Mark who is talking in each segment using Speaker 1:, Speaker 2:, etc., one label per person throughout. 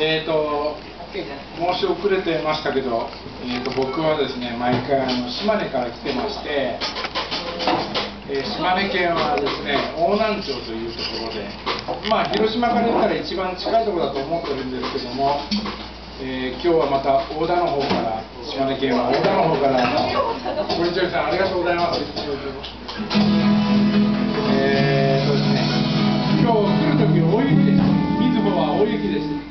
Speaker 1: えーと、申し遅れてましたけど、えーと、僕はですね、毎回あの島根から来てまして、えー島根県はですね、大南町というところで、まあ、広島から言ったら一番近いところだと思ってるんですけども、えー今日はまた大田の方から、島根県は大田の方から、こんにちはさん、ありがとうございます。えーとですね、今日来るとき大雪でした。みずほは大雪でし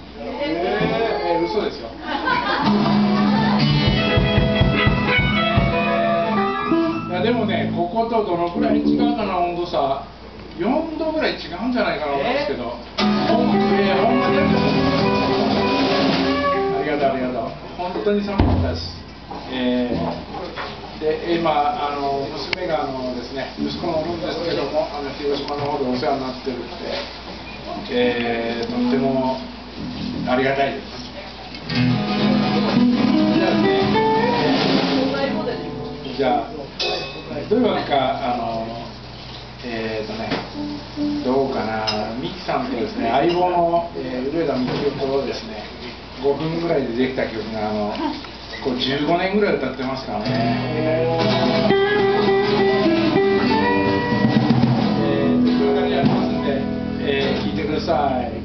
Speaker 1: とどのくらい違うかな温度差、4度ぐらい違うんじゃないかなと思うんですけど、え？ーありがとうありがとう。本当に寒かったです。えーで今あの娘があのですね息子のもんですけどもあの広島の方でお世話になってるって、えーとってもありがたいです。じゃあどういうわけかあのえーとねどうかなミキさんとですね相棒の、えー、上田幹夫とですね5分ぐらいでできた曲があのこう15年ぐらい歌ってますからね。えー聞いてください。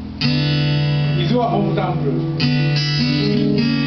Speaker 1: 伊豆はホームタウンブルー。「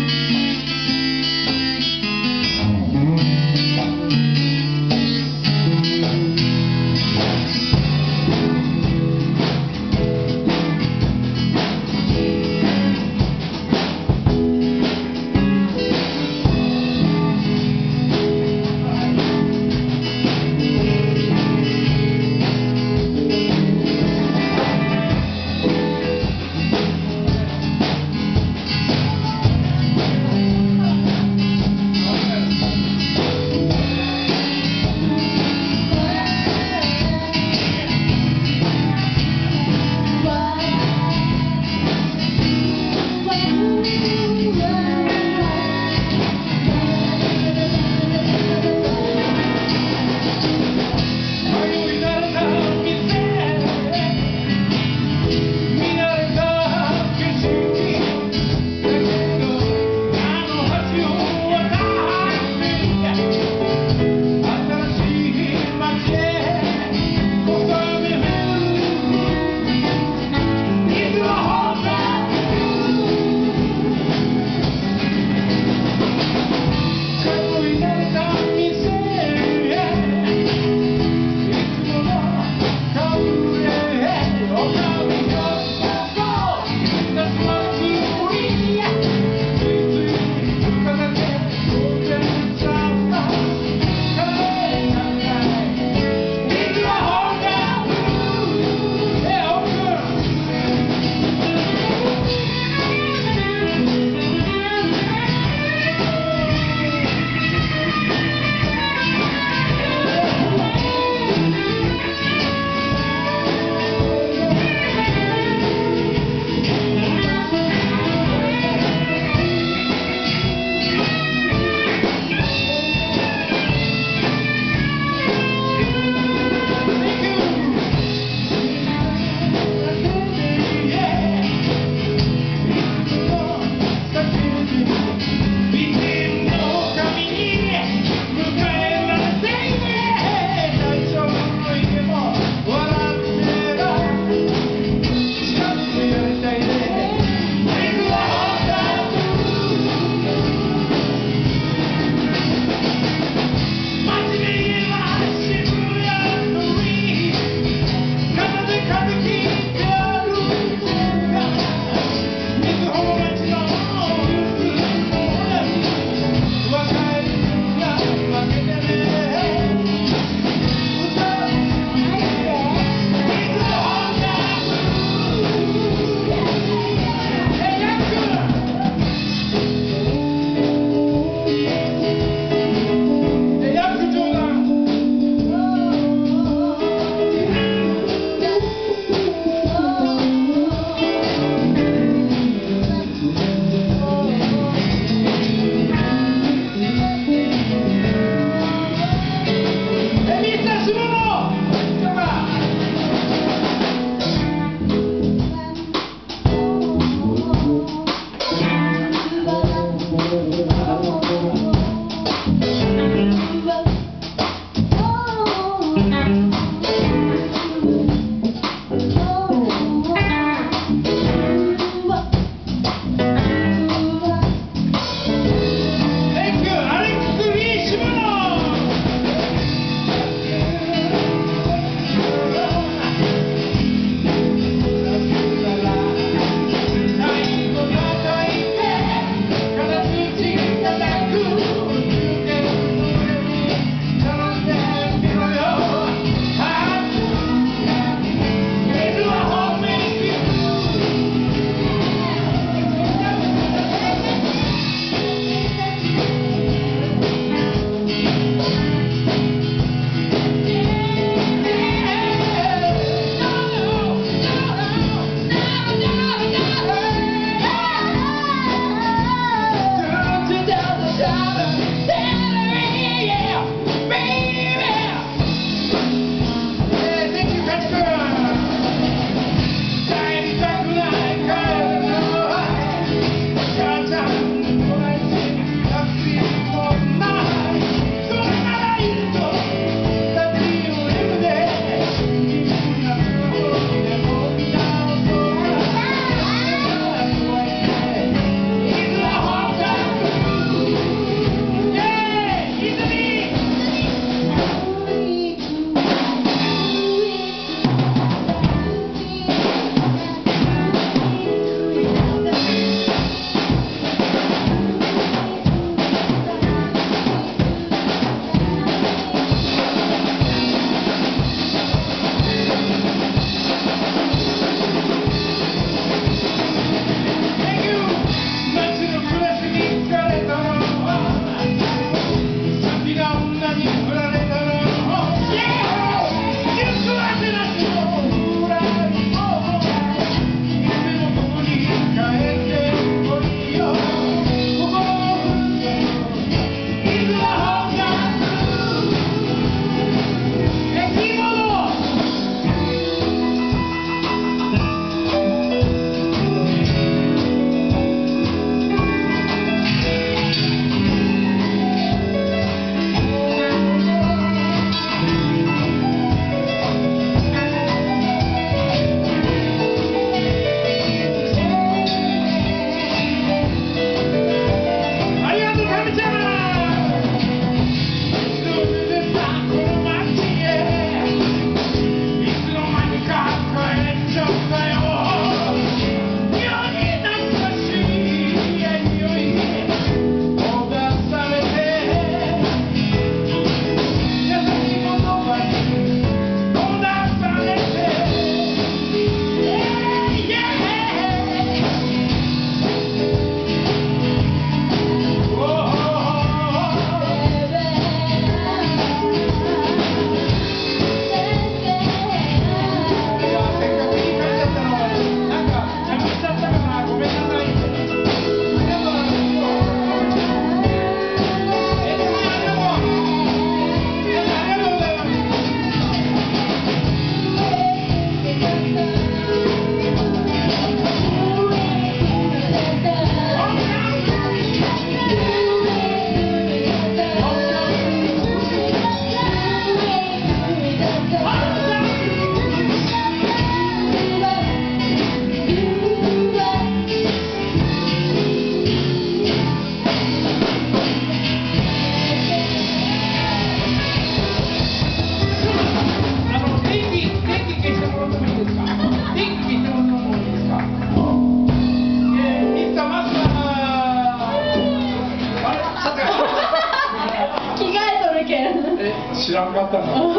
Speaker 1: らんかったの。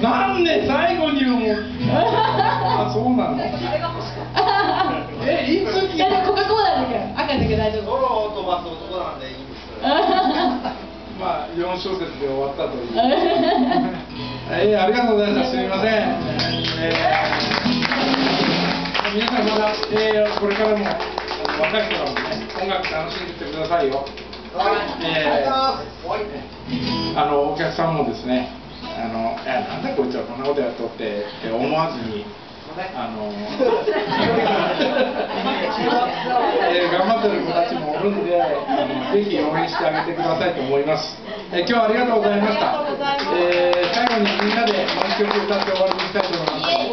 Speaker 1: なんで最後にも あそうなの？えいつ
Speaker 2: いやコカ・コーラだから赤だけど大丈
Speaker 3: ソ
Speaker 2: 夫
Speaker 3: ロを飛ばす男なんでいいんです。
Speaker 1: まあ4小節で終わったという。えー、ありがとうございました。すみません、えー。皆さんまだ、えーこれからも若い人らもね音楽楽しんでってくださいよ。えーあのお客さんもですね、あのいやなんだこいつはこんなことやっとってって思わずに、あの えー頑張ってる子たちもおるんで、あのぜひ応援してあげてくださいと思います。えー今日はありがとうございました。えー最後にみんなでもう一曲歌って終わりにしたいと思います。